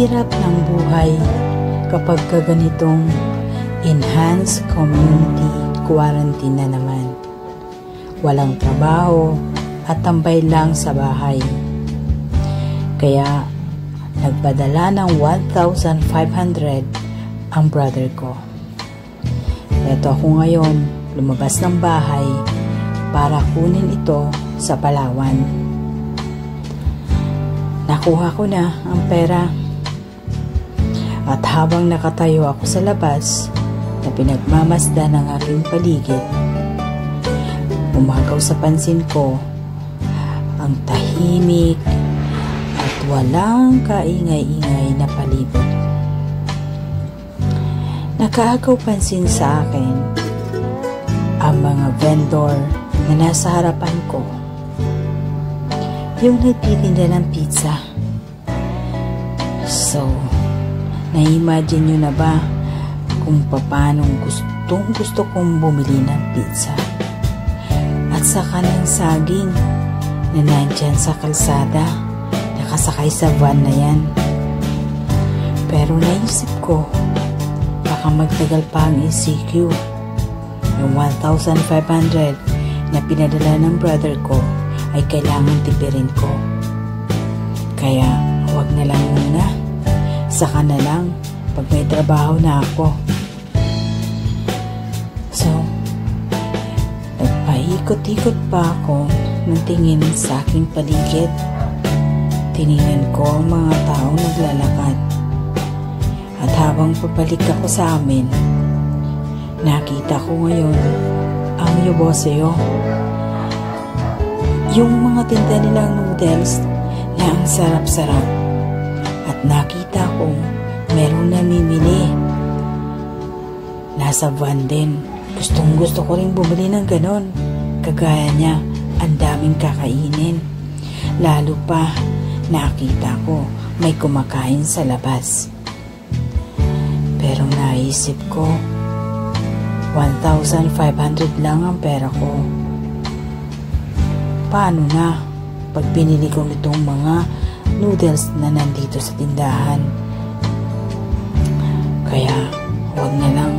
hirap ng buhay kapag kaganitong enhanced community quarantine na naman. Walang trabaho at tambay lang sa bahay. Kaya nagpadala ng 1,500 ang brother ko. Ito ako ngayon lumabas ng bahay para kunin ito sa Palawan. Nakuha ko na ang pera at habang nakatayo ako sa labas na pinagmamasda ng aking paligid, umagaw sa pansin ko ang tahimik at walang kaingay-ingay na palibot. Nakaagaw pansin sa akin ang mga vendor na nasa harapan ko. Yung nagtitinda ng pizza. So, na-imagine nyo na ba kung paano gustong gusto kong bumili ng pizza? At sa kanang saging na nandyan sa kalsada, nakasakay sa van na yan. Pero naisip ko, baka magtagal pa ang ECQ. Yung 1,500 na pinadala ng brother ko ay kailangan tipirin ko. Kaya huwag na lang. Saka na lang pag may trabaho na ako. So, nagpaikot-ikot pa ako ng tingin sa aking paligid. Tiningnan ko ang mga taong naglalakad. At habang pabalik ako sa amin, nakita ko ngayon ang yuboseo. Yung mga tinda nilang noodles na ang sarap-sarap. At nakita kong merong namimili. Nasa van din. Gustong gusto ko rin bumili ng ganon. Kagaya niya, ang daming kakainin. Lalo pa, nakita ko may kumakain sa labas. Pero naisip ko, 1,500 lang ang pera ko. Paano na pag pinili ko itong mga noodles na nandito sa tindahan? Kaya, huwag na lang.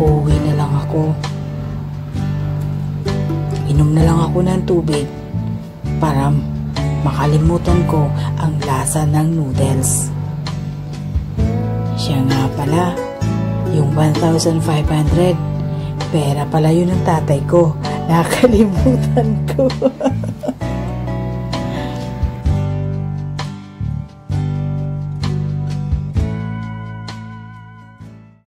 Uuwi na lang ako. Inom na lang ako ng tubig para makalimutan ko ang lasa ng noodles. Siya nga pala, yung 1,500, pera pala yun ng tatay ko. Nakalimutan ko.